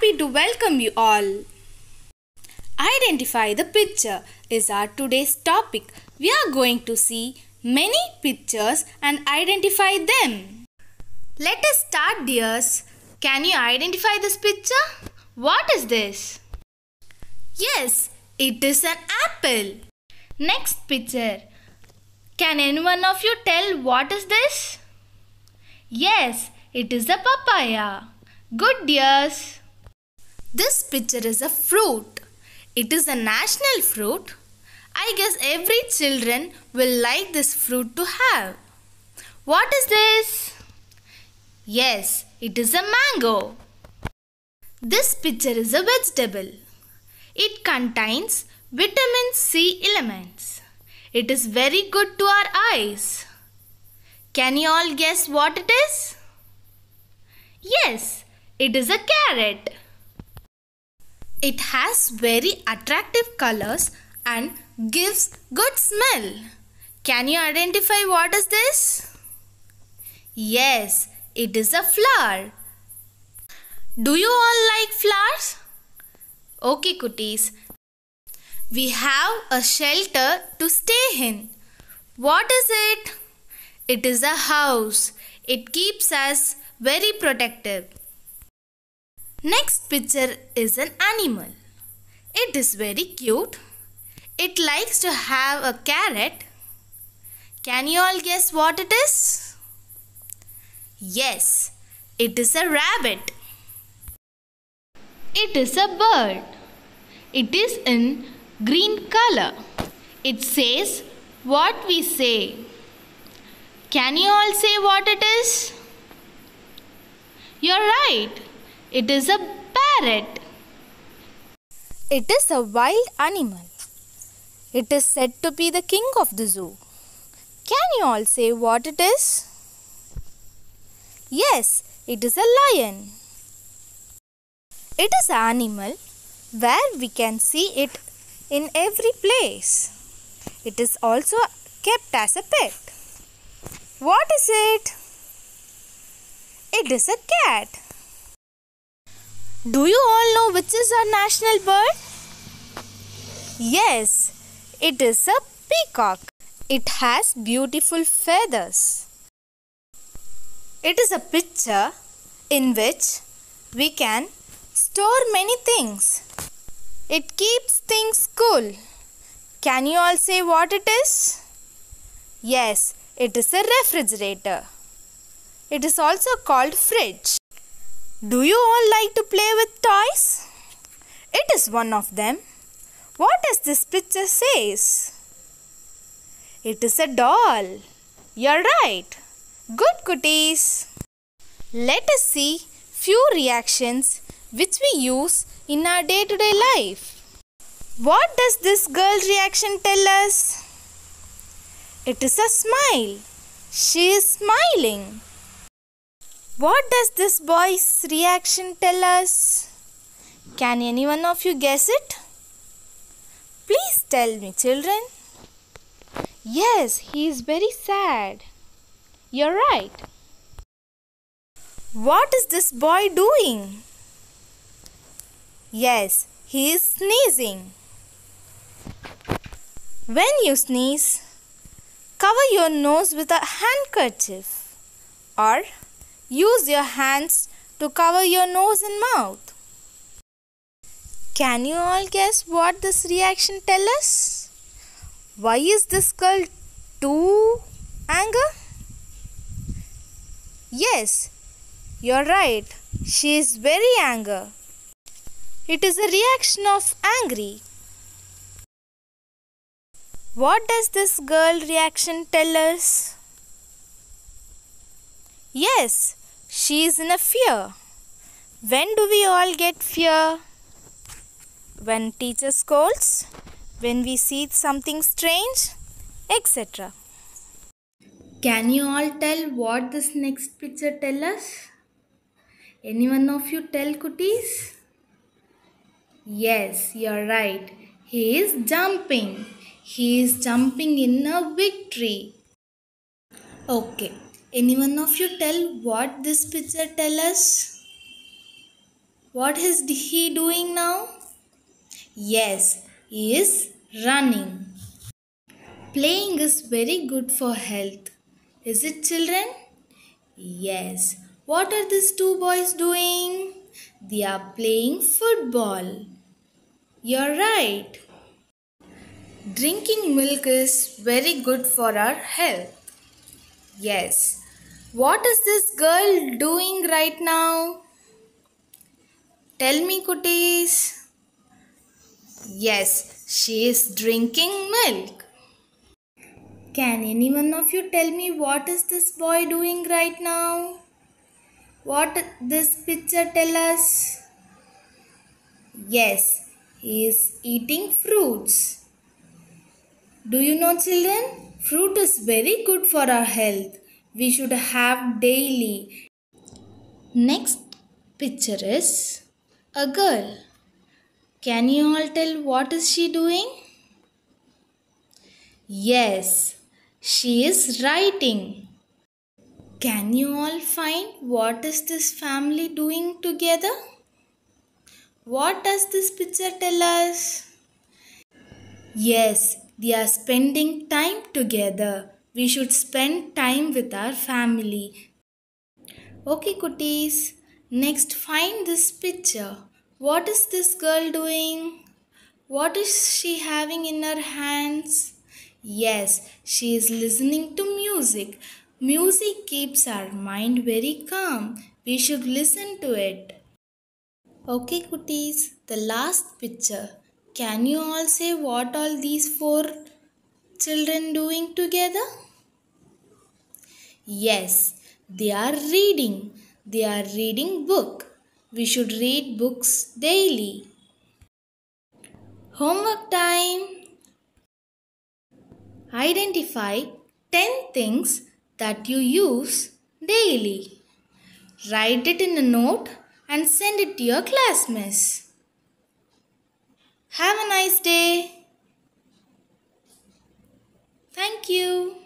welcome you all. Identify the picture is our today's topic. We are going to see many pictures and identify them. Let us start, dears. Can you identify this picture? What is this? Yes, it is an apple. Next picture. Can anyone of you tell what is this? Yes, it is a papaya. Good dears. This picture is a fruit. It is a national fruit. I guess every children will like this fruit to have. What is this? Yes, it is a mango. This picture is a vegetable. It contains vitamin C elements. It is very good to our eyes. Can you all guess what it is? Yes, it is a carrot. It has very attractive colors and gives good smell. Can you identify what is this? Yes, it is a flower. Do you all like flowers? Okay, cuties. We have a shelter to stay in. What is it? It is a house. It keeps us very protective. Next picture is an animal. It is very cute. It likes to have a carrot. Can you all guess what it is? Yes, it is a rabbit. It is a bird. It is in green color. It says what we say. Can you all say what it is? You're right. It is a parrot. It is a wild animal. It is said to be the king of the zoo. Can you all say what it is? Yes, it is a lion. It is an animal where we can see it in every place. It is also kept as a pet. What is it? It is a cat. Do you all know which is our national bird? Yes, it is a peacock. It has beautiful feathers. It is a picture in which we can store many things. It keeps things cool. Can you all say what it is? Yes, it is a refrigerator. It is also called fridge. Do you all like to play with toys? It is one of them. What does this picture says? It is a doll. You're right. Good cuties. Let us see few reactions which we use in our day-to-day life. What does this girl reaction tell us? It is a smile. She is smiling. What does this boy's reaction tell us? Can any one of you guess it? Please tell me, children. Yes, he is very sad. You're right. What is this boy doing? Yes, he is sneezing. When you sneeze, cover your nose with a handkerchief or use your hands to cover your nose and mouth. Can you all guess what this reaction tell us? Why is this girl too anger? Yes, you're right. She is very anger. It is a reaction of angry. What does this girl reaction tell us? Yes, she is in a fear. When do we all get fear? When teacher scolds, when we see something strange, etc. Can you all tell what this next picture tell us? Any one of you tell cuties? Yes, you're right. He is jumping. He is jumping in a big tree. Okay. Any one of you tell what this picture tell us? What is he doing now? Yes, he is running. Playing is very good for health. Is it, children? Yes. What are these two boys doing? They are playing football. You're right. Drinking milk is very good for our health. Yes. What is this girl doing right now? Tell me, cuties. Yes, she is drinking milk. Can any one of you tell me what is this boy doing right now? What this picture tell us? Yes, he is eating fruits. Do you know children? Fruit is very good for our health. We should have daily. Next picture is a girl. Can you all tell what is she doing? Yes, she is writing. Can you all find what is this family doing together? What does this picture tell us? Yes, they are spending time together. We should spend time with our family. Okay, cuties. Next, find this picture. What is this girl doing? What is she having in her hands? Yes, she is listening to music. Music keeps our mind very calm. We should listen to it. Okay, cuties, the last picture. Can you all say what all these four children doing together? Yes, they are reading. They are reading book. We should read books daily. Homework time. Identify 10 things that you use daily. Write it in a note and send it to your classmates. Have a nice day. Thank you.